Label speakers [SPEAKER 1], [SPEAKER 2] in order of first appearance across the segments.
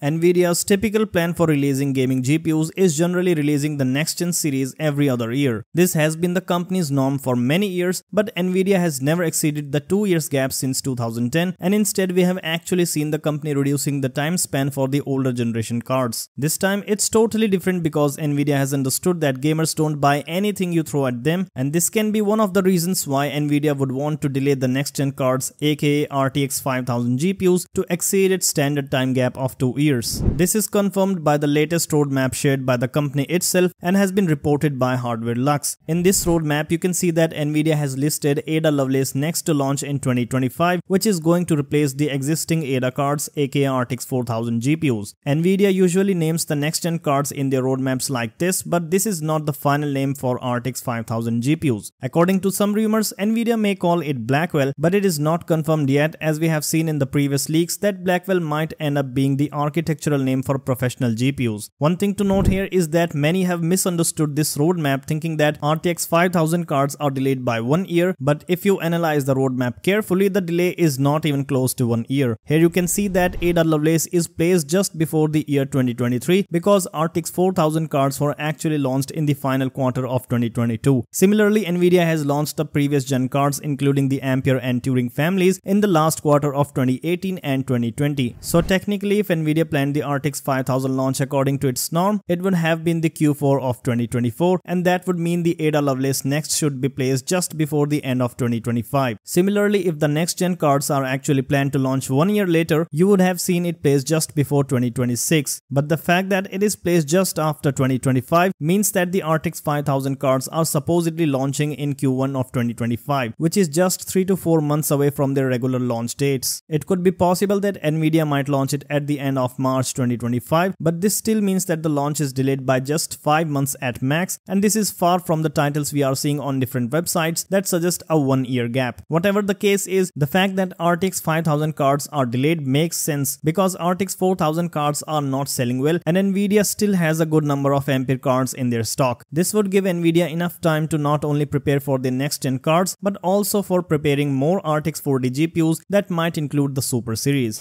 [SPEAKER 1] Nvidia's typical plan for releasing gaming GPUs is generally releasing the next-gen series every other year. This has been the company's norm for many years, but Nvidia has never exceeded the 2 years gap since 2010 and instead we have actually seen the company reducing the time span for the older generation cards. This time it's totally different because Nvidia has understood that gamers don't buy anything you throw at them and this can be one of the reasons why Nvidia would want to delay the next-gen cards aka RTX 5000 GPUs to exceed its standard time gap of 2 years years. This is confirmed by the latest roadmap shared by the company itself and has been reported by Hardwareluxx. In this roadmap, you can see that Nvidia has listed Ada Lovelace next to launch in 2025, which is going to replace the existing Ada cards aka RTX 4000 GPUs. Nvidia usually names the next-gen cards in their roadmaps like this, but this is not the final name for RTX 5000 GPUs. According to some rumors, Nvidia may call it Blackwell, but it is not confirmed yet as we have seen in the previous leaks that Blackwell might end up being the architectural name for professional GPUs. One thing to note here is that many have misunderstood this roadmap thinking that RTX 5000 cards are delayed by one year, but if you analyze the roadmap carefully, the delay is not even close to one year. Here you can see that Ada Lovelace is placed just before the year 2023 because RTX 4000 cards were actually launched in the final quarter of 2022. Similarly, Nvidia has launched the previous gen cards including the Ampere and Turing families in the last quarter of 2018 and 2020. So technically if Nvidia planned the RTX 5000 launch according to its norm, it would have been the Q4 of 2024 and that would mean the Ada Lovelace Next should be placed just before the end of 2025. Similarly, if the next gen cards are actually planned to launch one year later, you would have seen it placed just before 2026. But the fact that it is placed just after 2025 means that the RTX 5000 cards are supposedly launching in Q1 of 2025, which is just 3 to 4 months away from their regular launch dates. It could be possible that Nvidia might launch it at the end of March 2025, but this still means that the launch is delayed by just 5 months at max and this is far from the titles we are seeing on different websites that suggest a 1 year gap. Whatever the case is, the fact that RTX 5000 cards are delayed makes sense because RTX 4000 cards are not selling well and Nvidia still has a good number of Ampere cards in their stock. This would give Nvidia enough time to not only prepare for the next gen cards but also for preparing more RTX 40 GPUs that might include the Super series.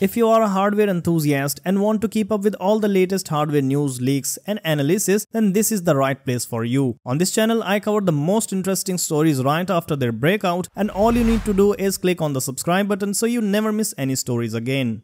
[SPEAKER 1] If you are a hardware enthusiast and want to keep up with all the latest hardware news, leaks and analysis, then this is the right place for you. On this channel, I cover the most interesting stories right after their breakout and all you need to do is click on the subscribe button so you never miss any stories again.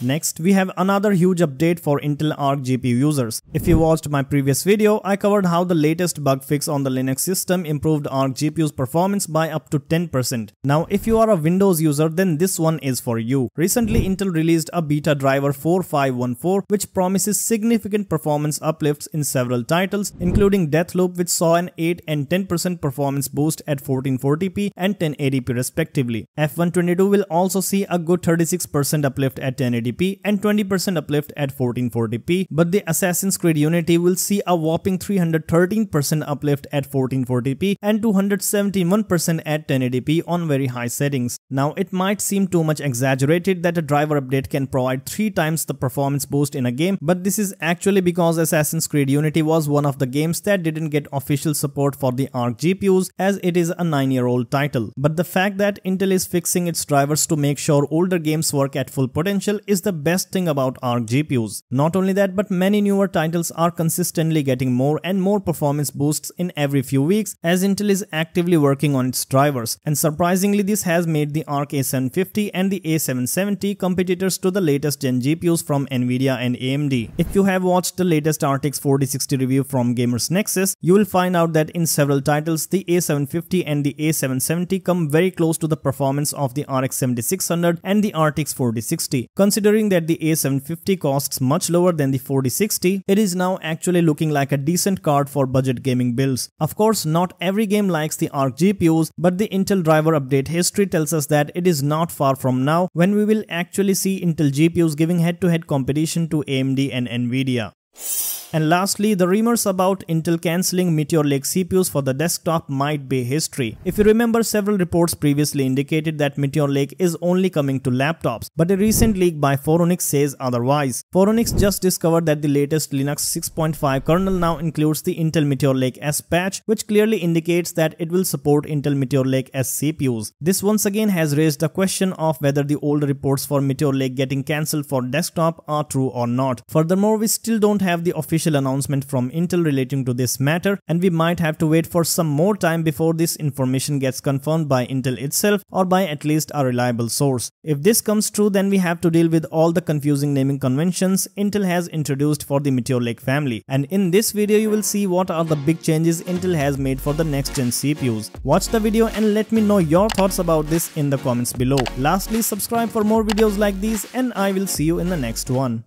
[SPEAKER 1] Next, we have another huge update for Intel Arc GPU users. If you watched my previous video, I covered how the latest bug fix on the Linux system improved Arc GPU's performance by up to 10%. Now, if you are a Windows user, then this one is for you. Recently, Intel released a beta driver 4514 which promises significant performance uplifts in several titles, including Deathloop which saw an 8 and 10% performance boost at 1440p and 1080p respectively. F1 22 will also see a good 36% uplift at 1080 1080p and 20% uplift at 1440p, but the Assassin's Creed Unity will see a whopping 313% uplift at 1440p and 271% at 1080p on very high settings. Now it might seem too much exaggerated that a driver update can provide 3 times the performance boost in a game, but this is actually because Assassin's Creed Unity was one of the games that didn't get official support for the ARC GPUs as it is a 9 year old title. But the fact that Intel is fixing its drivers to make sure older games work at full potential is the best thing about ARC GPUs. Not only that, but many newer titles are consistently getting more and more performance boosts in every few weeks as Intel is actively working on its drivers. And surprisingly, this has made the ARC A750 and the A770 competitors to the latest gen GPUs from Nvidia and AMD. If you have watched the latest RTX 4060 review from Gamers Nexus, you will find out that in several titles, the A750 and the A770 come very close to the performance of the RX 7600 and the RTX 4060. Considering that the A750 costs much lower than the 4060, it is now actually looking like a decent card for budget gaming builds. Of course, not every game likes the ARC GPUs, but the Intel driver update history tells us that it is not far from now when we will actually see Intel GPUs giving head-to-head -head competition to AMD and Nvidia. And lastly, the rumors about Intel cancelling Meteor Lake CPUs for the desktop might be history. If you remember, several reports previously indicated that Meteor Lake is only coming to laptops, but a recent leak by Phoronix says otherwise. Phoronix just discovered that the latest Linux 6.5 kernel now includes the Intel Meteor Lake S patch, which clearly indicates that it will support Intel Meteor Lake S CPUs. This once again has raised the question of whether the old reports for Meteor Lake getting cancelled for desktop are true or not. Furthermore, we still don't have the official announcement from Intel relating to this matter and we might have to wait for some more time before this information gets confirmed by Intel itself or by at least a reliable source. If this comes true then we have to deal with all the confusing naming conventions Intel has introduced for the Meteor Lake family and in this video you will see what are the big changes Intel has made for the next gen CPUs. Watch the video and let me know your thoughts about this in the comments below. Lastly subscribe for more videos like these and I will see you in the next one.